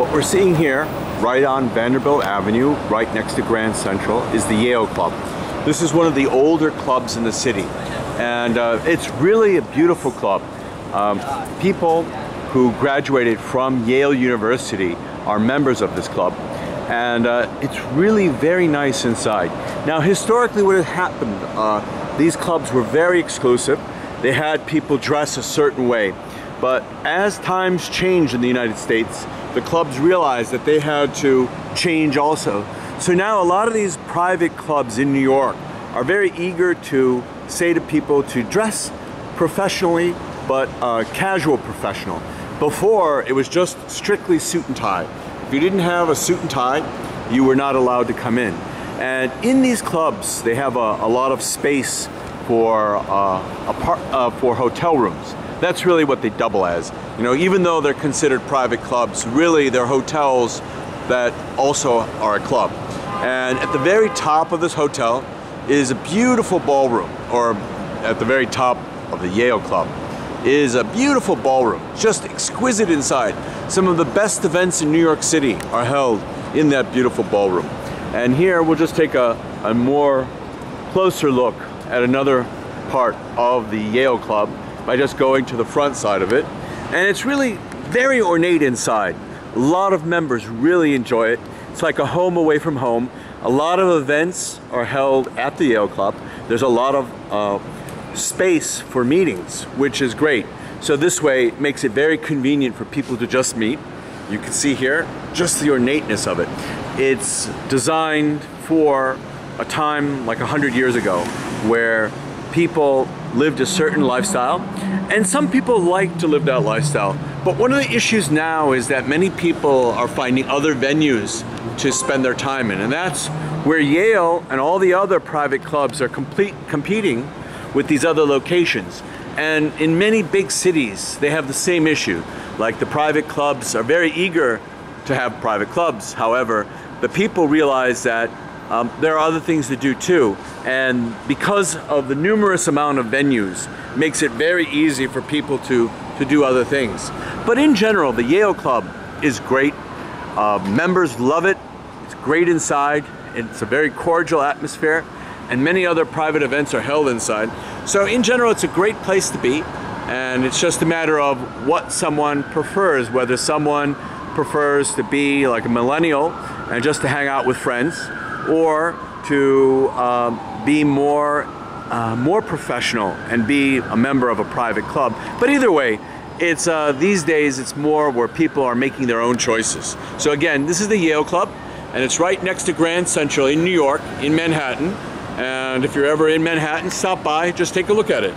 What we're seeing here, right on Vanderbilt Avenue, right next to Grand Central, is the Yale Club. This is one of the older clubs in the city, and uh, it's really a beautiful club. Um, people who graduated from Yale University are members of this club, and uh, it's really very nice inside. Now, historically, what had happened, uh, these clubs were very exclusive. They had people dress a certain way. But as times changed in the United States, the clubs realized that they had to change also. So now a lot of these private clubs in New York are very eager to say to people to dress professionally, but uh, casual professional. Before, it was just strictly suit and tie. If you didn't have a suit and tie, you were not allowed to come in. And in these clubs, they have a, a lot of space for, uh, part, uh, for hotel rooms. That's really what they double as. You know, even though they're considered private clubs, really they're hotels that also are a club. And at the very top of this hotel is a beautiful ballroom, or at the very top of the Yale Club is a beautiful ballroom, just exquisite inside. Some of the best events in New York City are held in that beautiful ballroom. And here we'll just take a, a more closer look at another part of the Yale Club by just going to the front side of it. And it's really very ornate inside. A lot of members really enjoy it. It's like a home away from home. A lot of events are held at the Yale Club. There's a lot of uh, space for meetings, which is great. So this way it makes it very convenient for people to just meet. You can see here just the ornateness of it. It's designed for a time like 100 years ago where people lived a certain lifestyle, and some people like to live that lifestyle. But one of the issues now is that many people are finding other venues to spend their time in, and that's where Yale and all the other private clubs are complete, competing with these other locations. And in many big cities, they have the same issue. Like the private clubs are very eager to have private clubs. However, the people realize that um, there are other things to do too, and because of the numerous amount of venues, makes it very easy for people to, to do other things. But in general, the Yale Club is great. Uh, members love it. It's great inside. It's a very cordial atmosphere, and many other private events are held inside. So in general, it's a great place to be, and it's just a matter of what someone prefers, whether someone prefers to be like a millennial and just to hang out with friends, or to um, be more uh, more professional and be a member of a private club. But either way, it's uh, these days it's more where people are making their own choices. So again, this is the Yale Club, and it's right next to Grand Central in New York, in Manhattan. And if you're ever in Manhattan, stop by, just take a look at it.